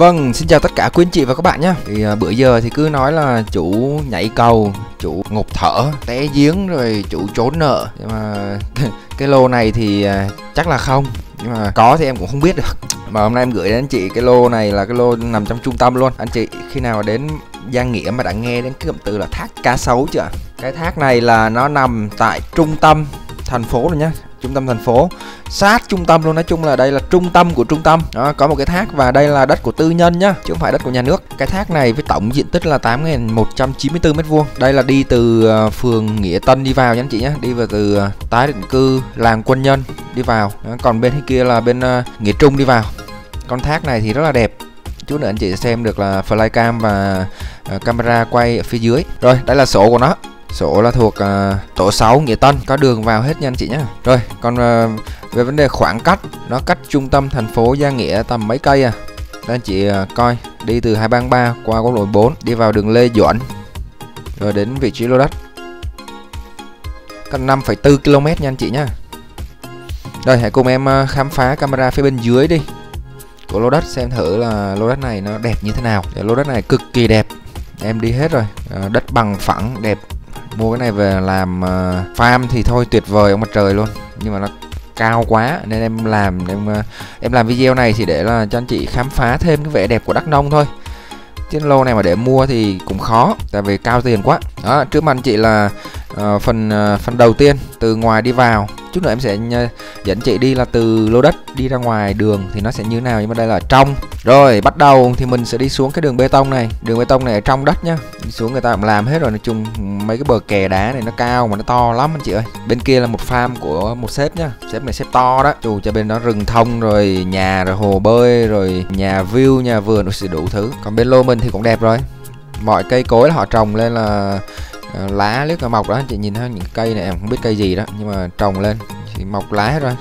Vâng, xin chào tất cả quý anh chị và các bạn nhé Thì à, bữa giờ thì cứ nói là chủ nhảy cầu, chủ ngục thở, té giếng rồi chủ trốn nợ. Nhưng mà cái lô này thì à, chắc là không. Nhưng mà có thì em cũng không biết được. Mà hôm nay em gửi đến anh chị cái lô này là cái lô nằm trong trung tâm luôn. Anh chị khi nào đến Giang Nghĩa mà đã nghe đến cái cụm từ là thác cá sấu chưa? Cái thác này là nó nằm tại trung tâm thành phố rồi nhá trung tâm thành phố. Sát trung tâm luôn nói chung là đây là trung tâm của trung tâm. Đó có một cái thác và đây là đất của tư nhân nhá chứ không phải đất của nhà nước. Cái thác này với tổng diện tích là 8.194 mét vuông. Đây là đi từ ờ, phường nghĩa tân đi vào nha anh chị nhé đi vào từ ờ, tái định cư làng quân nhân đi vào. Đó, còn bên kia là bên ờ, nghĩa trung đi vào. Con thác này thì rất là đẹp. Chút nữa anh chị sẽ xem được là flycam và camera quay ở phía dưới. Rồi đây là sổ của nó. Sổ là thuộc uh, tổ 6 Nghĩa Tân. Có đường vào hết nha anh chị nhé Rồi còn uh, về vấn đề khoảng cách Nó cách trung tâm thành phố Gia Nghĩa tầm mấy cây à? Đây anh chị uh, coi Đi từ 233 qua quốc lộ 4 Đi vào đường Lê Duẩn Rồi đến vị trí lô đất. Cách 5,4 km nha anh chị nhé Rồi hãy cùng em uh, khám phá camera phía bên dưới đi. Của lô đất xem thử là lô đất này nó đẹp như thế nào. Lô đất này cực kỳ đẹp. Em đi hết rồi. Đất bằng phẳng đẹp mua cái này về làm uh, farm thì thôi tuyệt vời ông mặt trời luôn. Nhưng mà nó cao quá nên em làm em uh, em làm video này thì để là cho anh chị khám phá thêm cái vẻ đẹp của đắk nông thôi. Trên lô này mà để mua thì cũng khó tại vì cao tiền quá. Đó trước mặt anh chị là uh, phần uh, phần đầu tiên từ ngoài đi vào. Chút nữa em sẽ dẫn chị đi là từ lô đất đi ra ngoài đường thì nó sẽ như nào nhưng mà đây là trong rồi, bắt đầu thì mình sẽ đi xuống cái đường bê tông này. Đường bê tông này ở trong đất nhá. Đi xuống người ta cũng làm hết rồi, nói chung mấy cái bờ kè đá này nó cao mà nó to lắm anh chị ơi. Bên kia là một farm của một sếp nhá. Sếp này sếp to đó. Chủ cho bên đó rừng thông rồi nhà rồi hồ bơi rồi nhà view nhà vườn, nó sẽ đủ thứ. Còn bên lô mình thì cũng đẹp rồi. Mọi cây cối là họ trồng lên là ờ, lá liếc mọc đó. Chị nhìn thấy những cây này em không biết cây gì đó, nhưng mà trồng lên. Thì mọc lá hết rồi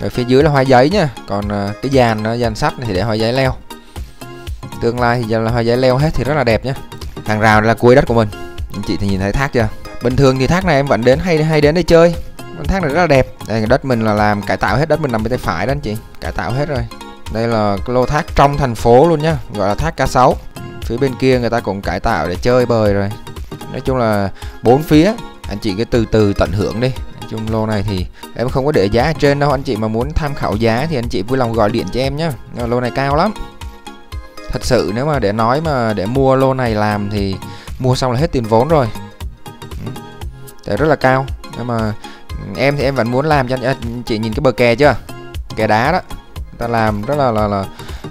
rồi phía dưới là hoa giấy nha còn ờ, cái dàn nó dàn sắt thì để hoa giấy leo. Tương lai thì giờ là hoa giấy leo hết thì rất là đẹp nhá. Hàng rào là cuối đất của mình. Anh chị thì nhìn thấy thác chưa? Bình thường thì thác này em vẫn đến hay hay đến đây chơi. Thác này rất là đẹp. Đây, đất mình là làm cải tạo hết, đất mình nằm bên tay phải đó anh chị. Cải tạo hết rồi. Đây là cái lô thác trong thành phố luôn nhá. Gọi là thác cá sấu phía bên kia người ta cũng cải tạo để chơi bời rồi. Nói chung là bốn phía. Anh chị cứ từ từ tận hưởng đi chung lô này thì em không có để giá ở trên đâu. Anh chị mà muốn tham khảo giá thì anh chị vui lòng gọi điện cho em nhé lô này cao lắm. Thật sự nếu mà để nói mà để mua lô này làm thì mua xong là hết tiền vốn rồi. Ừ. Để rất là cao. Nhưng mà em thì em vẫn muốn làm cho anh, anh chị nhìn cái bờ kè chưa? Kè đá đó. Ta làm rất là là là,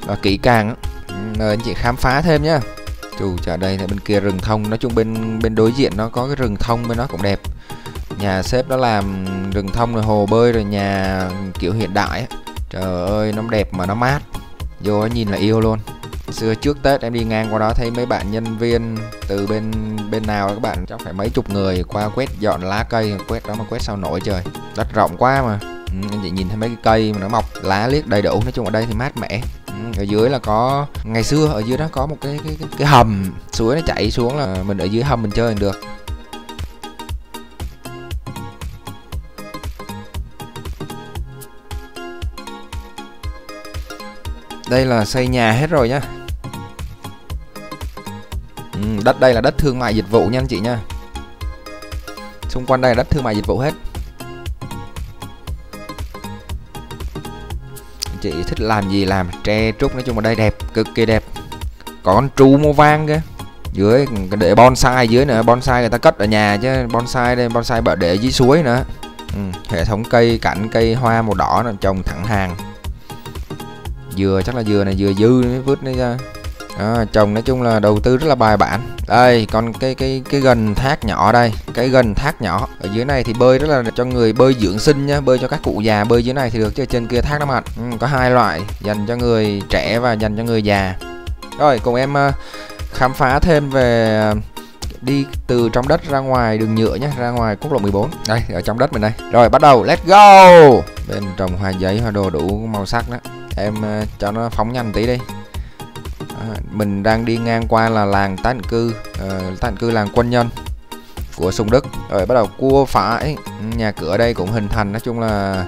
là kỹ càng ừ, rồi anh chị khám phá thêm nhá. Chủ chả đây bên kia rừng thông. Nói chung bên bên đối diện nó có cái rừng thông bên nó cũng đẹp. Nhà sếp đó làm rừng thông rồi hồ bơi rồi nhà kiểu hiện đại ấy. Trời ơi nó đẹp mà nó mát. Vô nhìn là yêu luôn. Xưa trước Tết em đi ngang qua đó thấy mấy bạn nhân viên từ bên bên nào các bạn chắc phải mấy chục người qua quét dọn lá cây quét đó mà quét sao nổi trời. Đất rộng quá mà. Ừ, Anh chị nhìn thấy mấy cái cây mà nó mọc lá liếc đầy đủ. Nói chung ở đây thì mát mẻ. Ừ, ở dưới là có ngày xưa ở dưới đó có một cái cái cái, cái hầm. Suối nó chảy xuống là mình ở dưới hầm mình chơi được. Đây là xây nhà hết rồi nhá. Ừ, đất đây là đất thương mại dịch vụ nha anh chị nha. Xung quanh đây là đất thương mại dịch vụ hết. Chị thích làm gì làm tre trúc nói chung ở đây đẹp cực kỳ đẹp. Có con tru màu vang kìa. Dưới để bonsai dưới nữa bonsai người ta cất ở nhà chứ bonsai đây bonsai bờ để dưới suối nữa. Ừ, hệ thống cây cảnh cây hoa màu đỏ là trồng thẳng hàng dừa chắc là dừa này dừa dư mới vứt nó ra. Đó, trồng nói chung là đầu tư rất là bài bản. Đây còn cái cái cái gần thác nhỏ đây cái gần thác nhỏ. Ở dưới này thì bơi rất là cho người bơi dưỡng sinh nhá bơi cho các cụ già bơi dưới này thì được chứ trên kia thác nó mặn. Ừ, có hai loại dành cho người trẻ và dành cho người già. Rồi cùng em ờ, khám phá thêm về ờ, đi từ trong đất ra ngoài đường nhựa nhé ra ngoài quốc lộ 14 đây ở trong đất mình đây. Rồi bắt đầu let's go! Bên trồng hoa giấy hoa đồ đủ màu sắc đó em ờ, cho nó phóng nhanh tí đi. À, mình đang đi ngang qua là làng tái định cư ờ, uh, tái định cư làng quân nhân của Sùng Đức. Rồi bắt đầu cua phải nhà cửa đây cũng hình thành nói chung là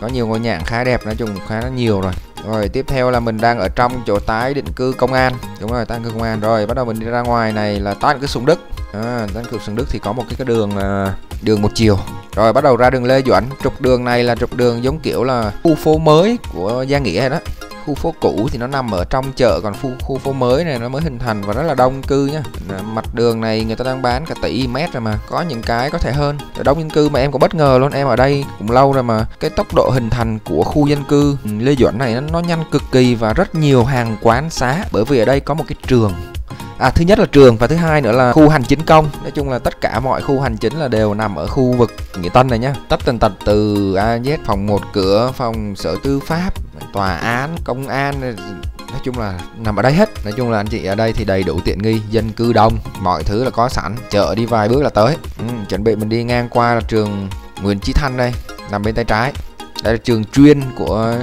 có nhiều ngôi nhà khá đẹp nói chung khá là nhiều rồi. Rồi tiếp theo là mình đang ở trong chỗ tái định cư công an. Đúng rồi tái định cư công an. Rồi bắt đầu mình đi ra ngoài này là tái định cư sùng đức. À, tái định cư sùng đức thì có một cái cái đường là đường một chiều rồi bắt đầu ra đường lê duẩn. Trục đường này là trục đường giống kiểu là khu phố mới của gia nghĩa đó. Khu phố cũ thì nó nằm ở trong chợ còn khu khu phố mới này nó mới hình thành và rất là đông cư nhá mặt đường này người ta đang bán cả tỷ mét rồi mà. Có những cái có thể hơn. Đông dân cư mà em có bất ngờ luôn. Em ở đây cũng lâu rồi mà. Cái tốc độ hình thành của khu dân cư ừ, Lê Duẩn này nó, nó nhanh cực kỳ và rất nhiều hàng quán xá. Bởi vì ở đây có một cái trường. À, thứ nhất là trường và thứ hai nữa là khu hành chính công. Nói chung là tất cả mọi khu hành chính là đều nằm ở khu vực nghĩa tân này nhá. Tất tần tật từ A Z phòng một cửa phòng sở tư pháp tòa án công an nói chung là nằm ở đây hết. Nói chung là anh chị ở đây thì đầy đủ tiện nghi dân cư đông mọi thứ là có sẵn. Chợ đi vài bước là tới. Ừ, chuẩn bị mình đi ngang qua là trường Nguyễn Chí Thanh đây nằm bên tay trái. Đây là trường chuyên của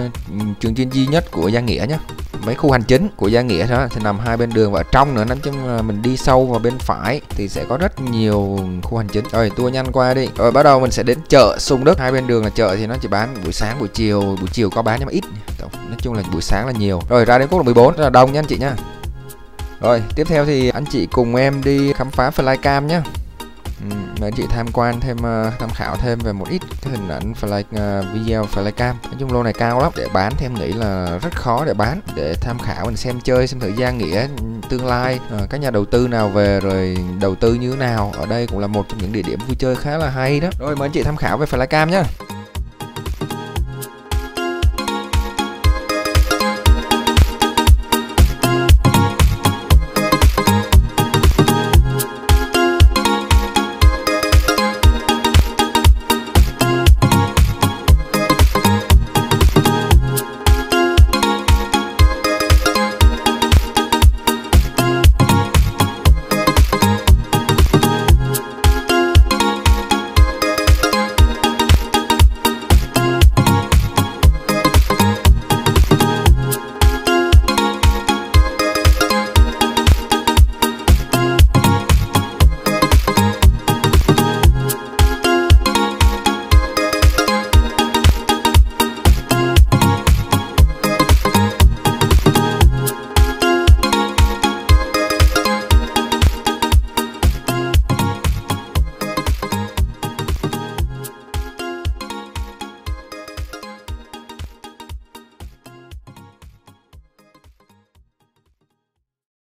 trường chuyên duy nhất của Gia Nghĩa nhé mấy khu hành chính của Gia Nghĩa đó. Thì nằm hai bên đường và ở trong nữa, nói chung là mình đi sâu vào bên phải thì sẽ có rất nhiều khu hành chính. Rồi tua nhanh qua đi. Rồi bắt đầu mình sẽ đến chợ Sung Đức. Hai bên đường là chợ thì nó chỉ bán buổi sáng, buổi chiều buổi chiều có bán nhưng mà ít. Nói chung là buổi sáng là nhiều. Rồi, ra đến quốc lộ 14 rất là đông nha anh chị nha. rồi, tiếp theo thì anh chị cùng em đi khám phá flycam nhé Ừ, mời anh chị tham quan thêm uh, tham khảo thêm về một ít cái hình ảnh flash uh, ờ, video cam. Nói chung lô này cao lắm để bán thêm nghĩ là rất khó để bán. Để tham khảo mình xem chơi xem thử gia nghĩa tương lai uh, các nhà đầu tư nào về rồi đầu tư như thế nào. Ở đây cũng là một trong những địa điểm vui chơi khá là hay đó. Rồi mời anh chị tham khảo về flycam nhé